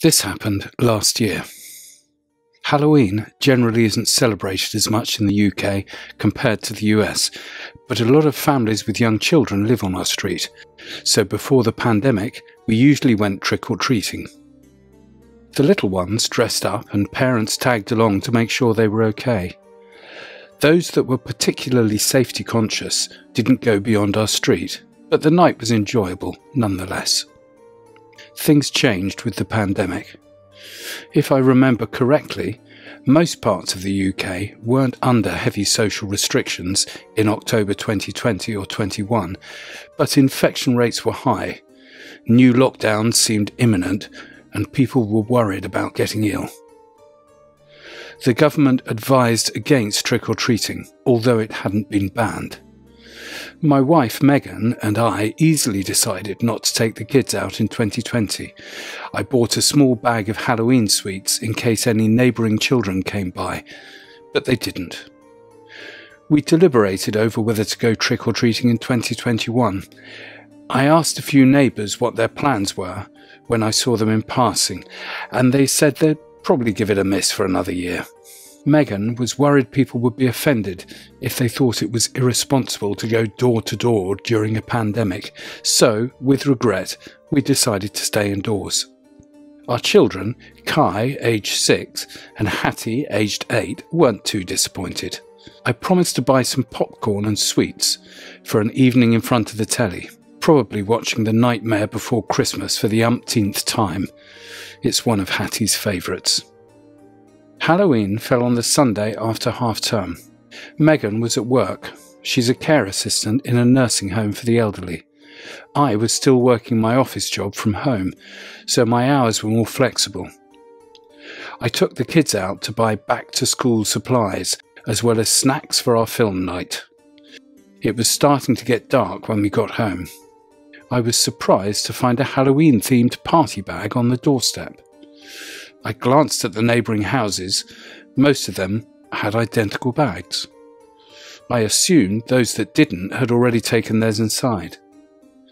This happened last year. Halloween generally isn't celebrated as much in the UK compared to the US, but a lot of families with young children live on our street, so before the pandemic, we usually went trick or treating. The little ones dressed up and parents tagged along to make sure they were okay. Those that were particularly safety conscious didn't go beyond our street, but the night was enjoyable nonetheless. Things changed with the pandemic. If I remember correctly, most parts of the UK weren't under heavy social restrictions in October 2020 or 21, but infection rates were high. New lockdowns seemed imminent, and people were worried about getting ill. The government advised against trick or treating, although it hadn't been banned. My wife Megan and I easily decided not to take the kids out in 2020. I bought a small bag of Halloween sweets in case any neighbouring children came by, but they didn't. We deliberated over whether to go trick or treating in 2021. I asked a few neighbours what their plans were when I saw them in passing, and they said they'd probably give it a miss for another year. Megan was worried people would be offended if they thought it was irresponsible to go door to door during a pandemic, so, with regret, we decided to stay indoors. Our children, Kai, aged six, and Hattie, aged eight, weren't too disappointed. I promised to buy some popcorn and sweets for an evening in front of the telly, probably watching The Nightmare Before Christmas for the umpteenth time. It's one of Hattie's favourites. Halloween fell on the Sunday after half term. Megan was at work. She's a care assistant in a nursing home for the elderly. I was still working my office job from home, so my hours were more flexible. I took the kids out to buy back to school supplies as well as snacks for our film night. It was starting to get dark when we got home. I was surprised to find a Halloween themed party bag on the doorstep. I glanced at the neighbouring houses. Most of them had identical bags. I assumed those that didn't had already taken theirs inside.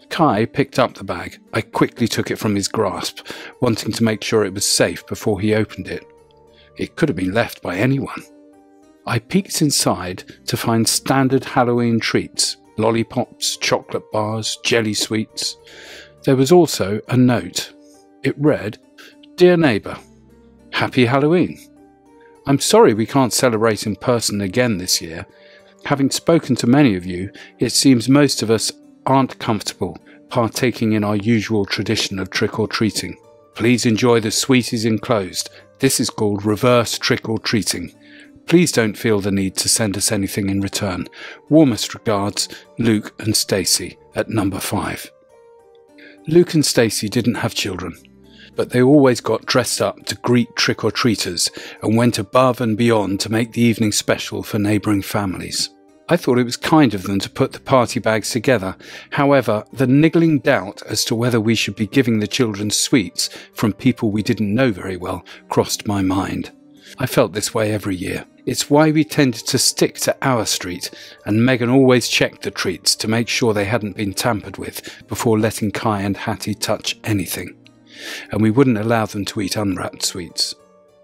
Kai picked up the bag. I quickly took it from his grasp, wanting to make sure it was safe before he opened it. It could have been left by anyone. I peeked inside to find standard Halloween treats lollipops, chocolate bars, jelly sweets. There was also a note. It read Dear neighbour, Happy Halloween. I'm sorry we can't celebrate in person again this year. Having spoken to many of you, it seems most of us aren't comfortable partaking in our usual tradition of trick or treating. Please enjoy the sweeties enclosed. This is called reverse trick or treating. Please don't feel the need to send us anything in return. Warmest regards, Luke and Stacy at number 5. Luke and Stacy didn't have children, but they always got dressed up to greet trick or treaters and went above and beyond to make the evening special for neighbouring families. I thought it was kind of them to put the party bags together. However, the niggling doubt as to whether we should be giving the children sweets from people we didn't know very well crossed my mind. I felt this way every year. It's why we tended to stick to our street, and Megan always checked the treats to make sure they hadn't been tampered with before letting Kai and Hattie touch anything and we wouldn't allow them to eat unwrapped sweets.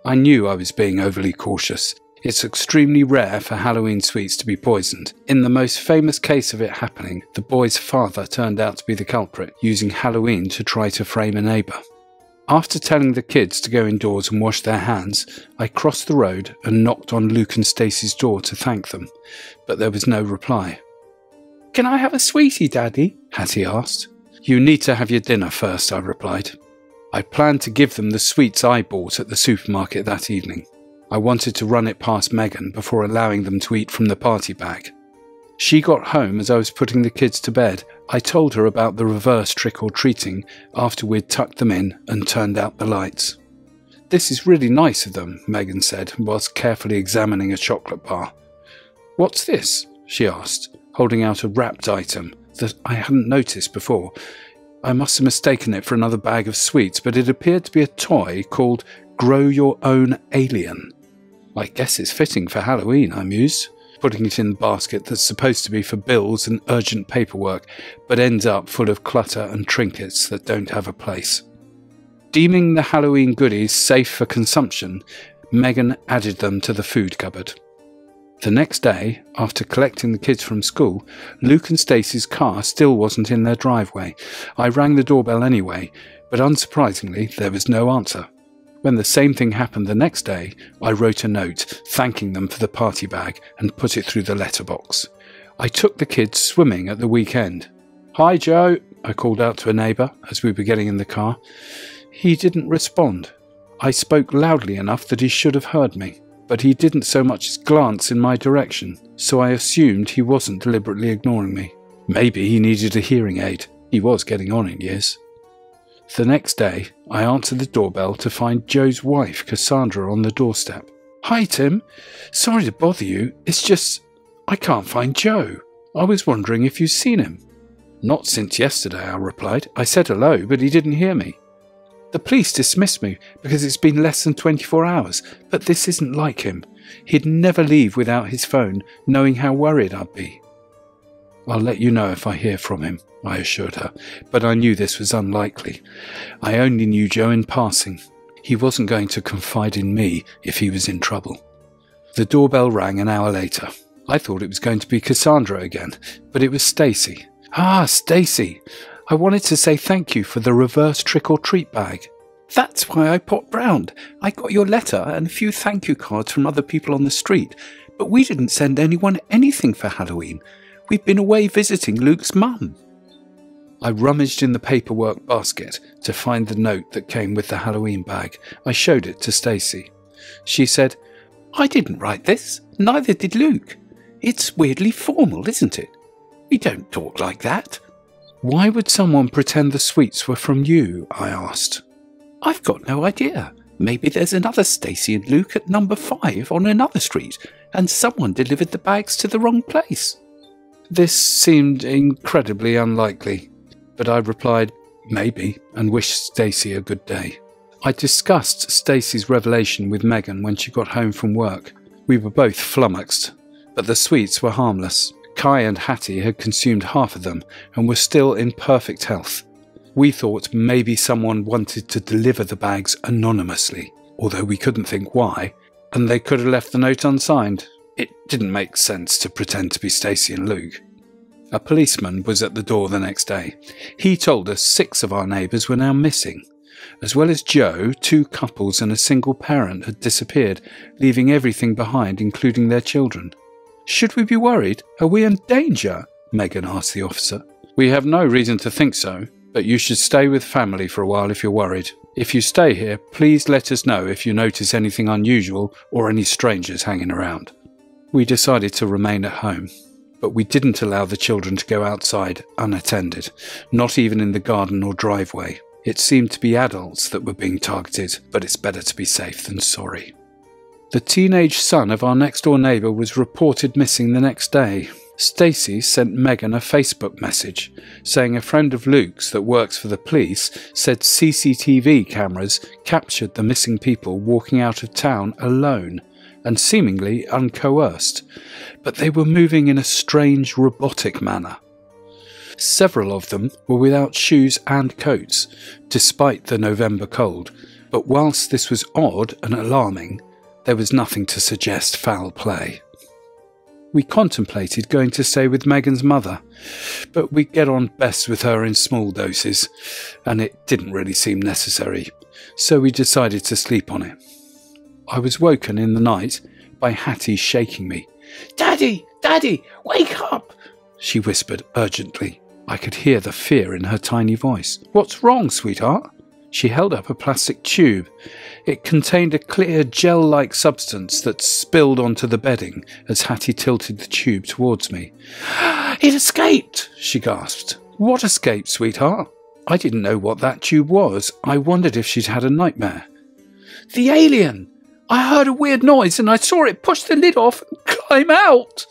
I knew I was being overly cautious. It's extremely rare for Halloween sweets to be poisoned. In the most famous case of it happening, the boy's father turned out to be the culprit, using Halloween to try to frame a neighbour. After telling the kids to go indoors and wash their hands, I crossed the road and knocked on Luke and Stacy's door to thank them, but there was no reply. Can I have a sweetie, Daddy? Hattie asked. You need to have your dinner first, I replied. I planned to give them the sweets I bought at the supermarket that evening. I wanted to run it past Megan before allowing them to eat from the party bag. She got home as I was putting the kids to bed. I told her about the reverse trick or treating after we'd tucked them in and turned out the lights. This is really nice of them, Megan said, whilst carefully examining a chocolate bar. What's this? she asked, holding out a wrapped item that I hadn't noticed before. I must have mistaken it for another bag of sweets, but it appeared to be a toy called Grow Your Own Alien. I guess it's fitting for Halloween, I mused, putting it in the basket that's supposed to be for bills and urgent paperwork, but ends up full of clutter and trinkets that don't have a place. Deeming the Halloween goodies safe for consumption, Megan added them to the food cupboard. The next day, after collecting the kids from school, Luke and Stacy's car still wasn't in their driveway. I rang the doorbell anyway, but unsurprisingly, there was no answer. When the same thing happened the next day, I wrote a note thanking them for the party bag and put it through the letterbox. I took the kids swimming at the weekend. Hi, Joe, I called out to a neighbour as we were getting in the car. He didn't respond. I spoke loudly enough that he should have heard me, but he didn't so much as glance in my direction, so I assumed he wasn't deliberately ignoring me. Maybe he needed a hearing aid. He was getting on in years. The next day, I answered the doorbell to find Joe's wife, Cassandra, on the doorstep. Hi, Tim. Sorry to bother you. It's just I can't find Joe. I was wondering if you've seen him. Not since yesterday, I replied. I said hello, but he didn't hear me. The police dismissed me because it's been less than 24 hours, but this isn't like him. He'd never leave without his phone, knowing how worried I'd be. I'll let you know if I hear from him, I assured her, but I knew this was unlikely. I only knew Joe in passing. He wasn't going to confide in me if he was in trouble. The doorbell rang an hour later. I thought it was going to be Cassandra again, but it was Stacy. Ah, Stacy! I wanted to say thank you for the reverse trick or treat bag. That's why I popped round. I got your letter and a few thank you cards from other people on the street, but we didn't send anyone anything for Halloween. We've been away visiting Luke's mum. I rummaged in the paperwork basket to find the note that came with the Halloween bag. I showed it to Stacy. She said, I didn't write this, neither did Luke. It's weirdly formal, isn't it? We don't talk like that. Why would someone pretend the sweets were from you? I asked. I've got no idea. Maybe there's another Stacy and Luke at number five on another street, and someone delivered the bags to the wrong place. This seemed incredibly unlikely, but I replied, maybe, and wished Stacy a good day. I discussed Stacy's revelation with Megan when she got home from work. We were both flummoxed, but the sweets were harmless. Kai and Hattie had consumed half of them and were still in perfect health. We thought maybe someone wanted to deliver the bags anonymously, although we couldn't think why, and they could have left the note unsigned. It didn't make sense to pretend to be Stacy and Luke. A policeman was at the door the next day. He told us six of our neighbours were now missing. As well as Joe, two couples and a single parent had disappeared, leaving everything behind, including their children. Should we be worried? Are we in danger? Megan asked the officer. We have no reason to think so, but you should stay with family for a while if you're worried. If you stay here, please let us know if you notice anything unusual or any strangers hanging around. We decided to remain at home, but we didn't allow the children to go outside unattended, not even in the garden or driveway. It seemed to be adults that were being targeted, but it's better to be safe than sorry. The teenage son of our next door neighbour was reported missing the next day. Stacy sent Megan a Facebook message saying a friend of Luke's that works for the police said CCTV cameras captured the missing people walking out of town alone and seemingly uncoerced, but they were moving in a strange robotic manner. Several of them were without shoes and coats, despite the November cold, but whilst this was odd and alarming, there was nothing to suggest foul play. We contemplated going to stay with Megan's mother, but we get on best with her in small doses, and it didn't really seem necessary, so we decided to sleep on it. I was woken in the night by Hattie shaking me. Daddy! Daddy! Wake up! She whispered urgently. I could hear the fear in her tiny voice. What's wrong, sweetheart? She held up a plastic tube. It contained a clear gel like substance that spilled onto the bedding as Hattie tilted the tube towards me. It escaped, she gasped. What escaped, sweetheart? I didn't know what that tube was. I wondered if she'd had a nightmare. The alien! I heard a weird noise and I saw it push the lid off and climb out.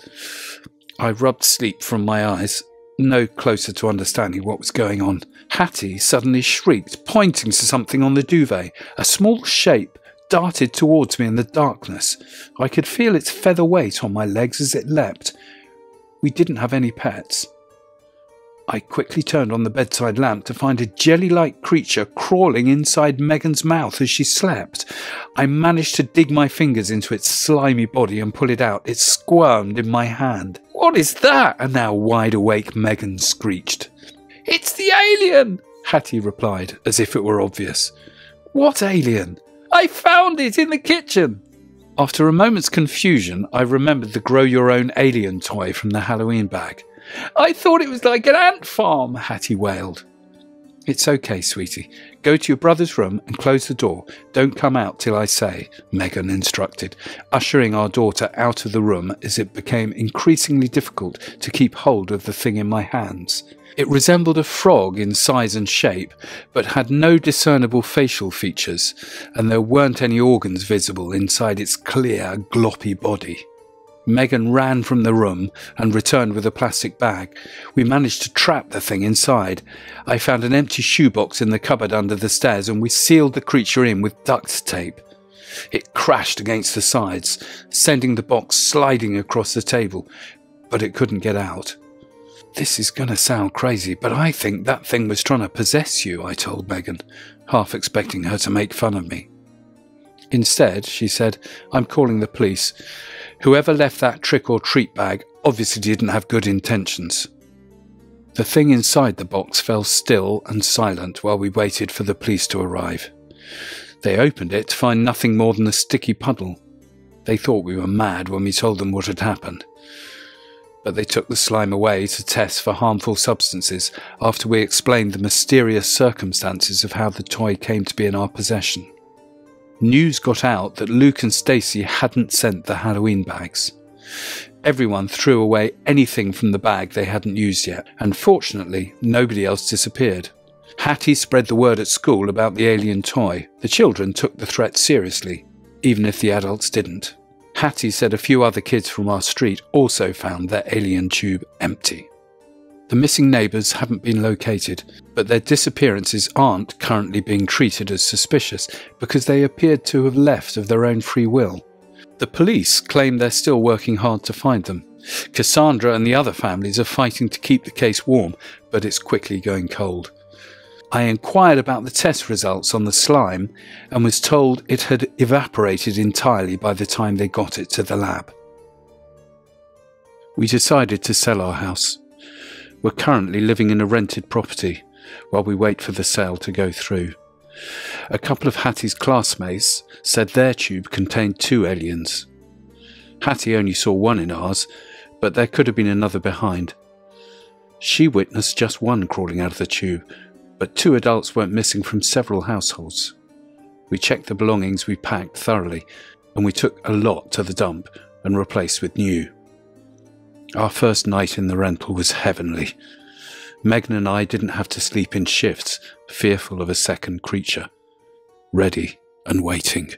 I rubbed sleep from my eyes, no closer to understanding what was going on. Hattie suddenly shrieked, pointing to something on the duvet. A small shape darted towards me in the darkness. I could feel its feather weight on my legs as it leapt. We didn't have any pets. I quickly turned on the bedside lamp to find a jelly like creature crawling inside Megan's mouth as she slept. I managed to dig my fingers into its slimy body and pull it out. It squirmed in my hand. What is that? A now wide awake Megan screeched. It's the alien, Hattie replied, as if it were obvious. What alien? I found it in the kitchen. After a moment's confusion, I remembered the grow your own alien toy from the Halloween bag. I thought it was like an ant farm, Hattie wailed. It's okay, sweetie. Go to your brother's room and close the door. Don't come out till I say, Megan instructed, ushering our daughter out of the room as it became increasingly difficult to keep hold of the thing in my hands. It resembled a frog in size and shape, but had no discernible facial features, and there weren't any organs visible inside its clear, gloppy body. Megan ran from the room and returned with a plastic bag. We managed to trap the thing inside. I found an empty shoebox in the cupboard under the stairs and we sealed the creature in with duct tape. It crashed against the sides, sending the box sliding across the table, but it couldn't get out. This is going to sound crazy, but I think that thing was trying to possess you, I told Megan, half expecting her to make fun of me. Instead, she said, I'm calling the police. Whoever left that trick or treat bag obviously didn't have good intentions. The thing inside the box fell still and silent while we waited for the police to arrive. They opened it to find nothing more than a sticky puddle. They thought we were mad when we told them what had happened. But they took the slime away to test for harmful substances after we explained the mysterious circumstances of how the toy came to be in our possession news got out that Luke and Stacy hadn't sent the Halloween bags. Everyone threw away anything from the bag they hadn't used yet, and fortunately, nobody else disappeared. Hattie spread the word at school about the alien toy. The children took the threat seriously, even if the adults didn't. Hattie said a few other kids from our street also found their alien tube empty. The missing neighbours haven't been located, but their disappearances aren't currently being treated as suspicious because they appeared to have left of their own free will. The police claim they're still working hard to find them. Cassandra and the other families are fighting to keep the case warm, but it's quickly going cold. I inquired about the test results on the slime and was told it had evaporated entirely by the time they got it to the lab. We decided to sell our house. We're currently living in a rented property while we wait for the sale to go through. A couple of Hattie's classmates said their tube contained two aliens. Hattie only saw one in ours, but there could have been another behind. She witnessed just one crawling out of the tube, but two adults went missing from several households. We checked the belongings we packed thoroughly, and we took a lot to the dump and replaced with new. Our first night in the rental was heavenly. Megan and I didn't have to sleep in shifts, fearful of a second creature. Ready and waiting.